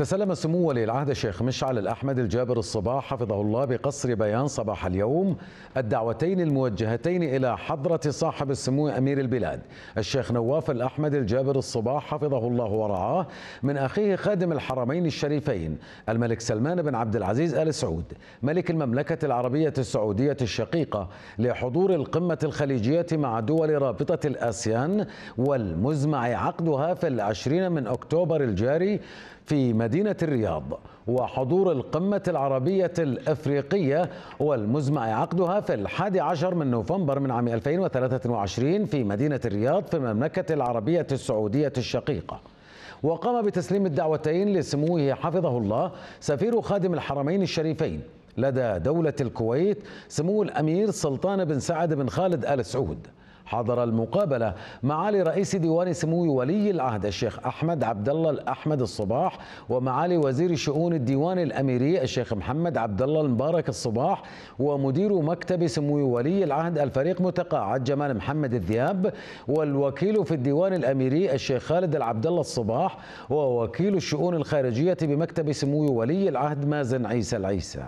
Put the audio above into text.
تسلم سمو ولي العهد الشيخ مشعل الأحمد الجابر الصباح حفظه الله بقصر بيان صباح اليوم الدعوتين الموجهتين إلى حضرة صاحب السمو أمير البلاد. الشيخ نواف الأحمد الجابر الصباح حفظه الله ورعاه من أخيه خادم الحرمين الشريفين الملك سلمان بن عبد العزيز آل سعود ملك المملكة العربية السعودية الشقيقة لحضور القمة الخليجية مع دول رابطة الآسيان والمزمع عقدها في العشرين من أكتوبر الجاري في مدينة الرياض وحضور القمة العربية الأفريقية والمزمع عقدها في الحادي عشر من نوفمبر من عام 2023 في مدينة الرياض في المملكة العربية السعودية الشقيقة. وقام بتسليم الدعوتين لسموه حفظه الله سفير خادم الحرمين الشريفين لدى دولة الكويت سمو الأمير سلطان بن سعد بن خالد آل سعود. حضر المقابلة معالي رئيس ديوان سمو ولي العهد الشيخ أحمد عبد الله الأحمد الصباح ومعالي وزير شؤون الديوان الأميري الشيخ محمد عبد الله المبارك الصباح ومدير مكتب سمو ولي العهد الفريق متقاعد جمال محمد الذياب والوكيل في الديوان الأميري الشيخ خالد العبد الله الصباح ووكيل الشؤون الخارجية بمكتب سمو ولي العهد مازن عيسى العيسى.